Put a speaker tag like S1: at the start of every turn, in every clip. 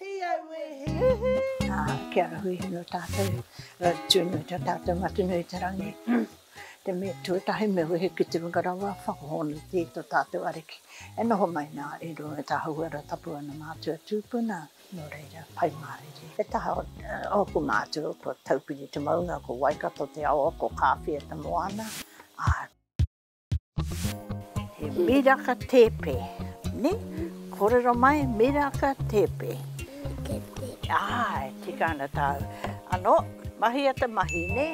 S1: Hi au e hi!
S2: Kia ora hui hino tātou, tūnui tā tātou ngā tūnui i te rangi. Te me tuatahi me wehe ki te hunga rawa, whakahono te i tō tātou ariki. E noho mai nā, e runga i tā Hauora tapu ana mātua tūpuna, nō reira, pai mārire. He taha o ōku mātua ko Taupiri te maunga, ko Waikato te awa, ko Kāwhia te moana, ā. He miraka tepe, ne? Korero mai, miraka tepe. Ae, tika ana tau. Ano, mahia te mahi, ne?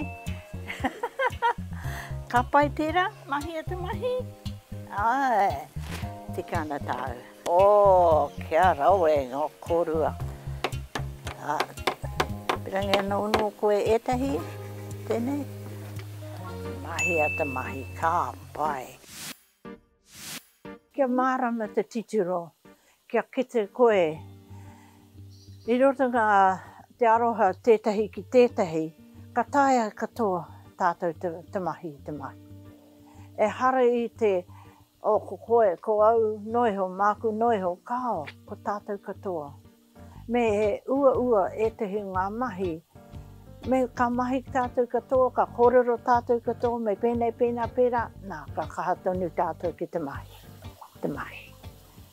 S2: Ka pai tera, mahia te mahi. Ae, tika ana tau. Oh, kia rawe ngā kōrua. Pērangi anō nō koe ētahi, tēnei. Mahia te mahi, ka pai. Kia mārama te titiro, kia kite koe i roto ngā te aroha tētahi ki tētahi, ka taea katoa tātou te mahi, te mahi. Ehara i te Oh, ko koe, ko au noiho, māku noiho, kao, ko tātou katoa. Me he uaua ētehi ngā mahi. Me ka mahi tātou katoa, ka kōrero tātou katoa, me pēnei, pēnā, pērā, nā, ka kaha tonu tātou ki te mahi, te mahi.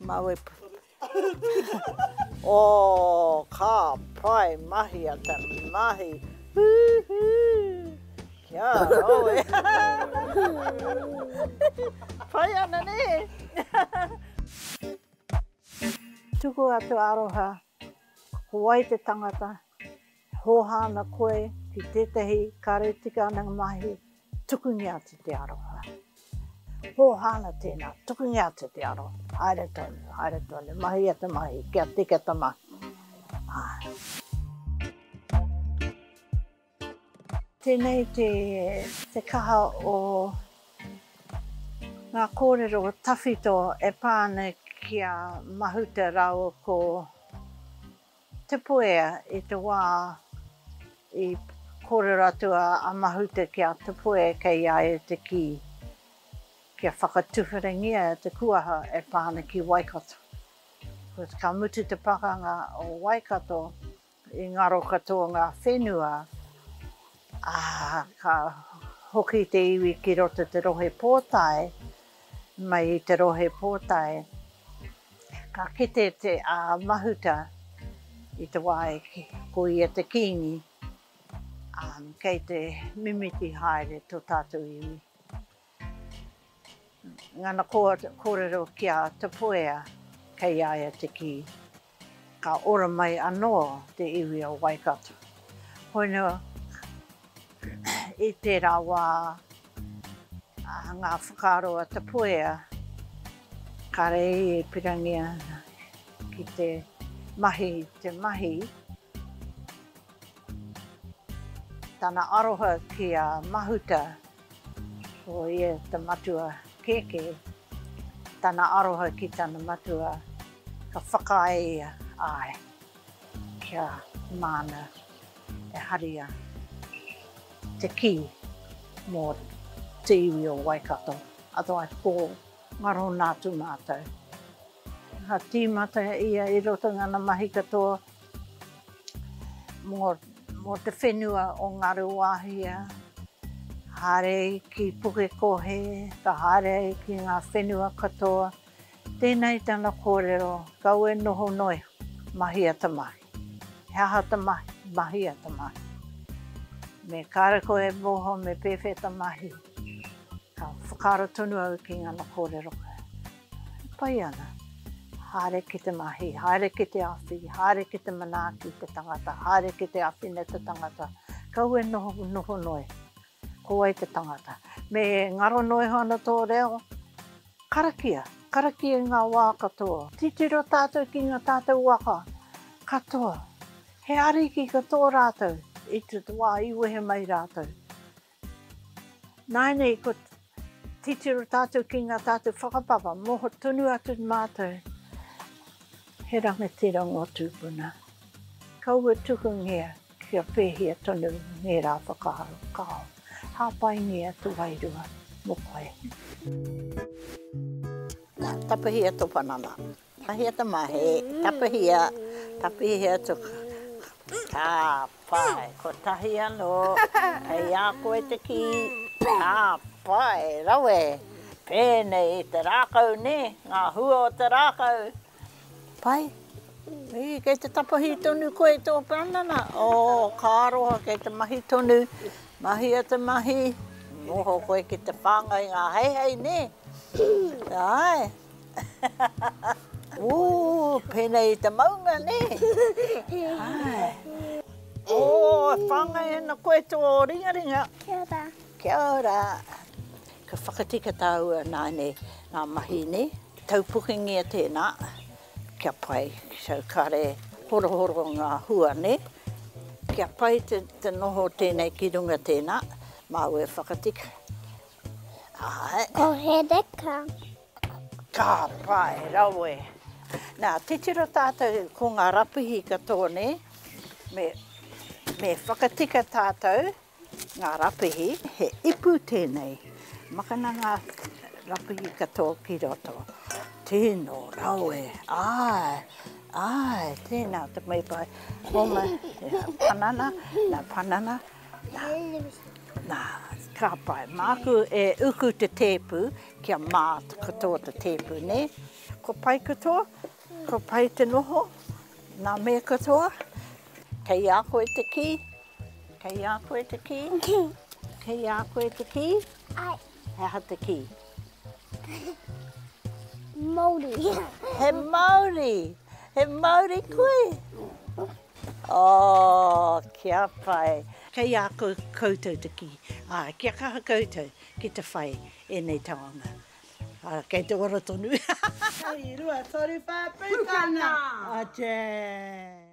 S2: Mau e pu. Oh, ka pai mahi a te mahi. Huhu! Kia rowe. Pai ana ne? Tuku atu aroha, ko wai te tangata? E hōhā ana koe ki tētahi kare tika ana ngā mahi, tukungia atu te aroha. Hōhā ana tēnā, tukungia atu te aroha. Haere tonu, haere tonu, mahia te mahi, kia tika te mahi. Tēnei te kaha o ngā kōrero tawhito e pā ana ki a Mahute rāua ko Te Puea, i te wā i kōrero atu a Mahute ki a Te Puea kei a ia te kī kia whakatuwherengia te kuaha e pā ana ki Waikato. Ka mutu te pakanga o Waikato i ngaro katoa ngā whenua, ā, ka hoki te iwi ki roto te Rohe Pōtae, Mai i te Rohe Pōtae, ka kite te a Mahuta i te wā e kī, ko ia te Kīngi, ā, kei te mimiti haere tō tātou iwi. Ngana kōrero ki a Tapuea, kei a ia te kī. Ka ora mai anō te iwi o Waikato. Koina i tērā wā ngā whakaaro a Te Puea ka rei e pirangia ana ki te mahi te mahi, tana aroha ki a Mahuta. Ko ia te matua kēkē, tana aroha ki tana matua, ka whakaae ia, āe, kia māna e haria te kī mō te iwi o Waikato, otherwise ko ngaro nā atu mātou. Ka tīmata ia i roto i ngana mahi katoa. Mō te whenua o Ngaruawahia, haere ai ki Pukekohe, ka haere ai ki ngā whenua katoa, tēnei tana kōrero, kaua e noho noa iho, mahia ta mahi. He aha ta mahi? Mahia ta mahi. Me kare koe e moho me pēwhea ta mahi, ka whakaaro tonu au ki ngana kōrero. Pai ana. Haere ki te mahi, haere ki te awhi, haere ki te manaaki te tangata, haere ki te awhina te tangata. Kau e noho noe, ko wai te tangata. Me ngaro noe ana tō reo, karakia, karakia i ngā wā katoa. Titiro tātou ki ngā tātou waka katoa. He ariki katoa rātou i te wā i wehe mai rātou. Nāinei kua titiro tātou ki ngā tātou whakapapa, moho tonu atu mātou he rangatira ngō tūpuna. Kaua tukungia kia pēhia tonu ngērā whakaaro kāo, hāpaingia te wairua mō koe. Nā, tapahia tō panana. Mahia te mahi, tapahia, tapihia te tāpae. Kotahi anō, kei a koe te kī, tāpae rawe. Pēnei i te rākau nē, ngā hua o te rākau. Pai? Ii, kei te tapahī tonu koe i tō panana? Oo, ka roa, kei te mahi tonu. Mahia te mahi, noho koe ki te whāngai ngā heihei nē? Āe. Ooh, pēnei i te maunga, nē? Āe. Ooh, e whāngai ana koe tō ringaringa.
S3: Kia ora.
S2: Kia ora. Ka whakatika tāu a Nāne ngā mahi, nē? Taupukengia tēnā, kia pai. So, kāre horohoro ngā hua, nē? Kia pai te noho tēnei ki runga tēnā, māu e whakatika. Āe.
S3: Ko he reka.
S2: Ka pai rawa e. Nā, titiro tātou ko ngā rapihi katoa nē, me, me whakatika tātou ngā rapihi, he ipu tēnei, makana ngā rapihi katoa ki roto. Tino rawe, āe, āe, tēnā te mei pai. Homa, panana, nā panana, nā, nā, ka pai. Māku e uku te tēpu, Kia mā katoa te tēpu, nē? Kua pai katoa, kua pai te noho, nā me katoa. Kei a koe te kī? Kei a koe te kī? Kī. Kei a koe te kī?
S3: Ai.
S2: He aha te kī?
S3: Mauri.
S2: He mauri. He mauri koe? Oh, kia pai. Kei a koutou te kī? Ai, kia kaha koutou. Ki te whai enei taonga. Kei te ora tonu.
S1: Tahi, rua, toru, wha,
S2: putana! Putana! Atea!